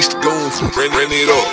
Bring, bring it up.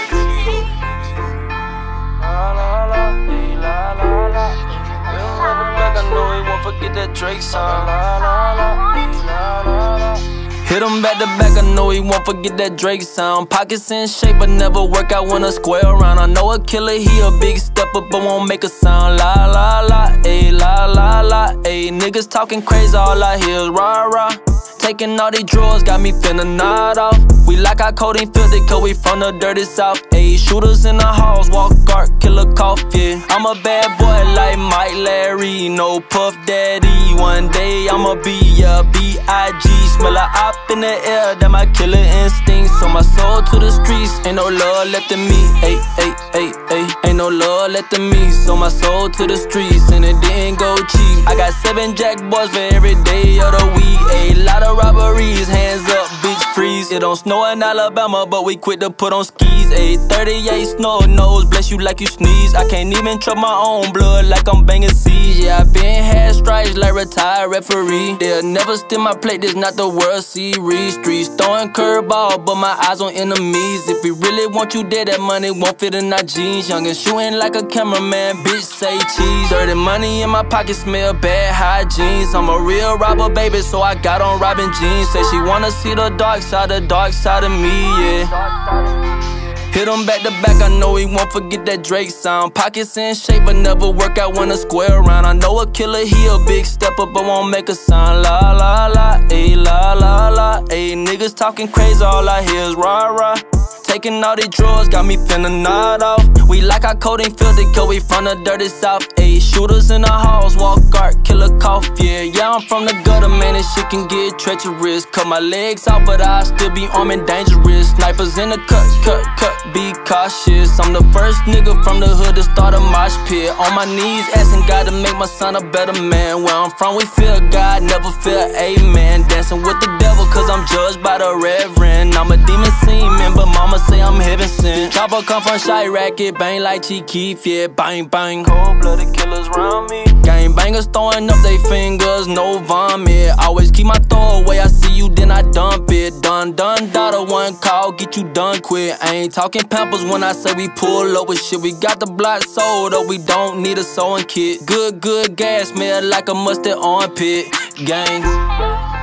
Hit him back to back, I know he won't forget that Drake sound. Pockets in shape, but never work out when I square around. I know a killer, he a big stepper, but won't make a sound. La la la, ayy, la la la, ayy. Niggas talking crazy, all I hear is rah rah. Taking all these drugs got me finna nod off. We like our codeine filthy cause we from the dirty south. Ayy, shooters in the halls, walk guard, killer cough, yeah. I'm a bad boy like Mike Lowrey, no Puff Daddy. One day I'ma be a B.I.G. Smell a op in the air, that my killer instinct. So my soul to the streets, ain't no love left in me. Ayy, ayy, ayy, ayy. Ain't no love left in me. So my soul to the streets, and it didn't go cheap. I got seven jack boys for every day of the week. A lot of robberies, hands up, freeze. It don't snow in Alabama, but we quit to put on skis. A 38 snow nose, bless you like you sneeze. I can't even trust my own blood like I'm banging seas. Yeah, I been had stripes like retired referee. They'll never steal my plate, this not the World Series. Streets throwing curveball, but my eyes on enemies. If we really want you dead, that money won't fit in our jeans. Young and shooting like a cameraman, bitch say cheese. Dirty money in my pocket, smell bad hygiene. I'm a real robber, baby, so I got on Robin jeans. Say she wanna see the dark side, the dark side of me, yeah. Hit him back to back, I know he won't forget that Drake sound. Pockets in shape, but never work out when I square around. I know a killer, he a big stepper, but won't make a sound. La la la, ayy, la la la, ayy. Niggas talking crazy, all I hear is rah rah. Taking all these drugs got me finna nod off. We like our codeine filthy, cause we from the dirty south. Ayy, shooters in the halls, walk guard, killer cough, yeah. Yeah, I'm from the gutter, man, this shit can get treacherous. Cut my legs out, but I still be armed and dangerous. Snipers in the cut, cut, cut, be cautious. I'm the first nigga from the hood to start a mosh pit. On my knees, asking God to make my son a better man. Where I'm from, we feel God, never feel amen. Dancing with the devil, cause I'm judged by the reverend. I'm a demon semen, but mama say I'm heaven sent. Chopper come from Chiraq, it bang like Keef, yeah, bang bang. Cold blooded killers round me. Gang bangers throwing up they fingers, no vomit. Always keep my throw away, I see you, then I dump it. Done, done, daughter, one call, get you done quick. I ain't talking pampers when I say we pull up over shit. We got the block sold up, we don't need a sewing kit. Good, good gas, smell like a mustard armpit. Gang.